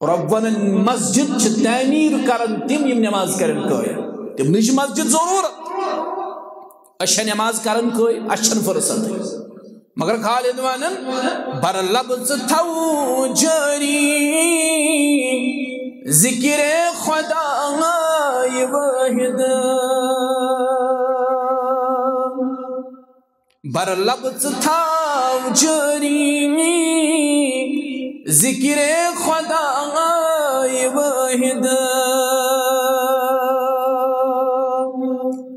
رب ون مسجد چھ تعمیر کرن، تم یم نماز کرن قائم تم نش مسجد ضرورت اچھا نماز کرن قائم اچھن فرصت۔ مگر خالد ونن بر لبز تھو جاری ذکر خدا واحد بر لبز تھو جاری ذکر خدا واحد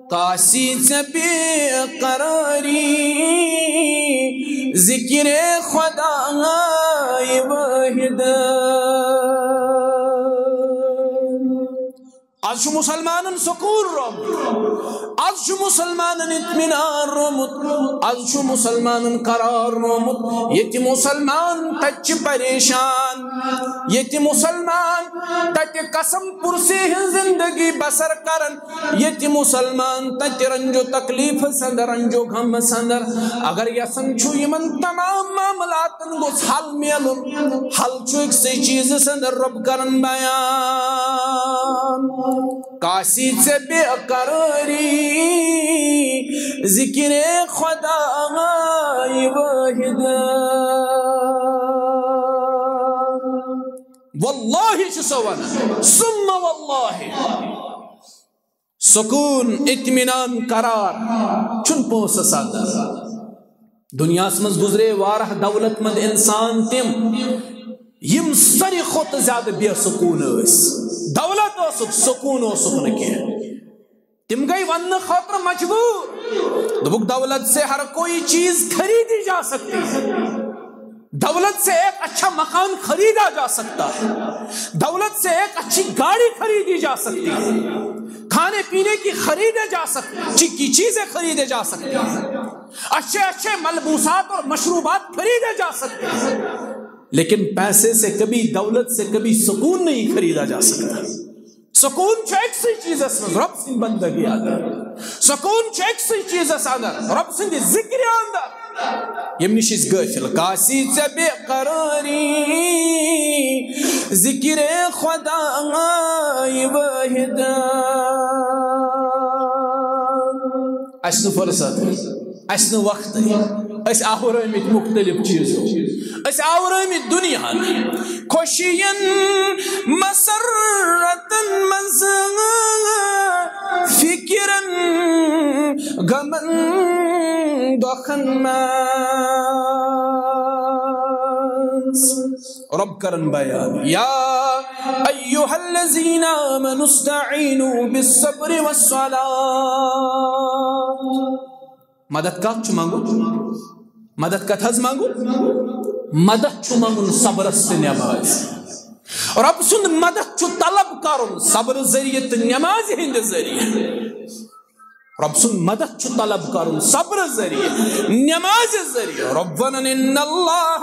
قاسی بے قراری۔ ذکر خدا واحد آج مسلمان سکون روم آج مسلمان اطمینان رومت آج مسلمان قرار رومت یہ مسلمان تچ پریشان. یہ مسلمان تچ قسم پرسی زندگی بسر کرن. یہ مسلمان تچ رنجو تکلیف سندر رنجو غم سندر اگر یسن چھو یمن تمام معاملاتن گوس حل میلن. حل چھو ایک سی چیز سندر رب کرن بیان. کاسی سے بے قراری، ذکر خدا واحد واللہ چسوان ثم واللہ۔ سکون، اطمینان، قرار، چن پوس سادا دنیا مز گزرے وارہ دولت مند انسان تم، یم سری خود زیادہ بے سکون اس دولت اسک سکون اسک تم گئی ون خاطر مجبور۔ دبک دولت سے ہر کوئی چیز خریدی جا سکتی ہے۔ دولت سے ایک اچھا مکان خریدا جا سکتا ہے۔ دولت سے ایک اچھی گاڑی خریدی جا سکتی ہے۔ کھانے پینے کی خریدے جا سکتی کی چیزیں خریدے جا سکتی ہیں اچھے اچھے ملبوسات اور مشروبات خریدے جا سکتے ہیں۔ لیکن پیسے سے کبھی دولت سے کبھی سکون نہیں خریدا جا سکتا۔ سکون چیک سی چیز اس رب سن بندگی آدھر سکون چیک سی چیز اس اندر رب سن دی ذکر آدھر یم نشیز گفل۔ کاسی سے بے قراری۔ ذکر خدا واحد اسن فرصت اسن وقت اس آورمت مختلف چیزوں۔ اس آورمت دنیا خوشین مسرتن مزن فکرن غمن دخن مانس رب کرن بیان۔ یا ایوہ الذین آمنوا استعینوا بالصبر والصلاة۔ مدد کات چھو مانگو؟ مدد کت حض مانگو مدد چھو مانگو صبر سے نماز رب سن مدد چھو طلب کرن صبر ذریعہ تو نماز ہند ذریعہ. رب سن مدد چھو طلب کرن صبر ذریعہ، نماز ذریعہ. ربنا ان اللہ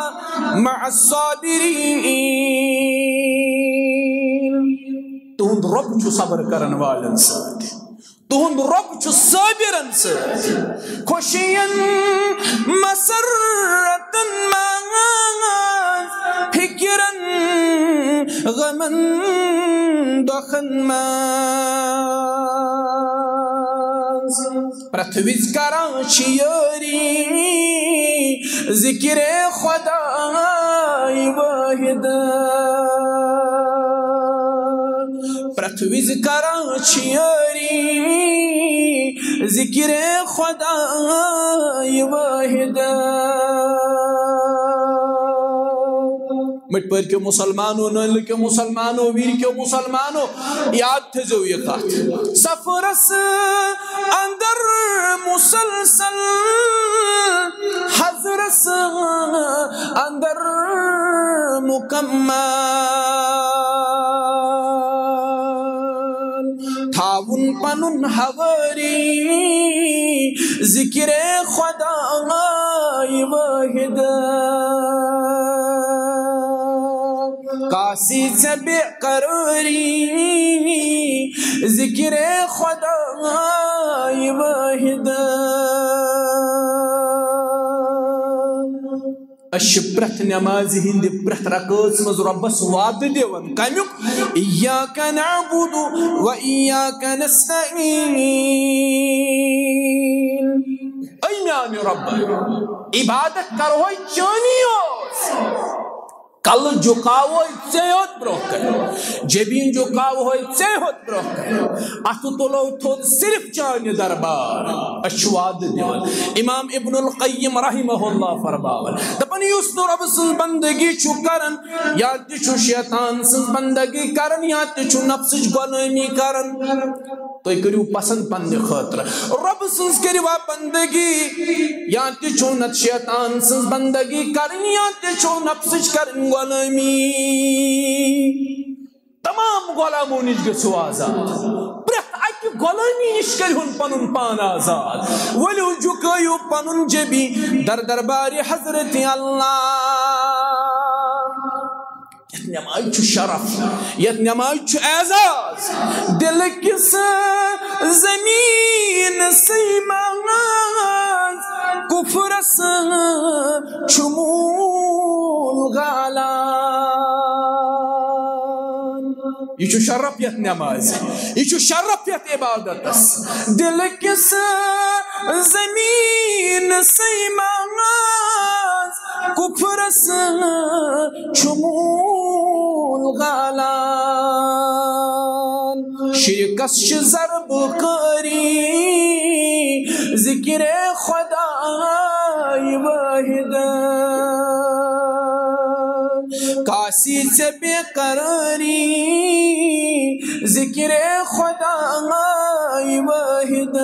مع الصابرین. تہند رب چھو صبر کرن والن ساتھ. تہند رب چھ صابرن سے خوشین مسرتن غمن دخن ماز. پرتویز کران چیاری، ذکر خدا واحد. پرتویز کران چیاری، ذکر خدا واحد. مٹ پر کیوں مسلمانوں، نل کیوں مسلمانوں، ویر کیوں مسلمانوں، یاد تھے جو یہ کہا سفرس اندر مسلسل، حضرس اندر مکمل۔ تھاون پنن حوری ذکر خدا واحد کاسی سے بے قراری ذکر خدا واحد. اش پرت نماز ہند پرت رکاژ مز ربس وعدہ دِوان کمیُک. ایاک نعبد و ایاک نستعین. میانہِ رب عبادت کرہوے چانی کل جھکاو ژےٚ برٛونٛہہ کَنہِ جبیٖن جھکاو ژےٚ ہوت برٛونٛہہ کَنہِ اَتھٕ تُلو تھوٚد صرف چانہِ دربار۔ أسۍ چھِ وعدٕ دِوان ابن القیم رحمہ اللہ فرماوان دَپان یُس نہٕ رۄبہٕ سٕنٛز بندگی چھُ کران یا تہِ چھُ شیطان سٕنٛز بندگی کران یا تہِ چھُ تُہۍ کٔرِو پسنٛد پننہِ خٲطرٕ رۄبہٕ سٕنٛز کٔرِوا بندگی یا تہِ چھُو نتہٕ شیطان سٕنٛز بندگی کرٕنۍ یا تہِ چھُو نفسٕچ کرٕنۍ غلامی تمام غلاموں نش گھو آزاد۔ پریت اکہ غلامی نش کرہن پن پان آزاد۔ ولو جھکیو پن جبی۔ در دربار حضرت اللہ۔ یت نماز چھ شرف یت نماز چھ اعزاز دل کس زمین سیمان کفرس چمول غالان یہ شرف یت نماز یہ شرف یت عبادت دل کس زمین سیمان کفرس چمول غالان شرکس ضرب کری ذکر خدا واحد. کاسی سے بے قراری، ذکر خدا واحد.